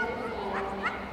あっ!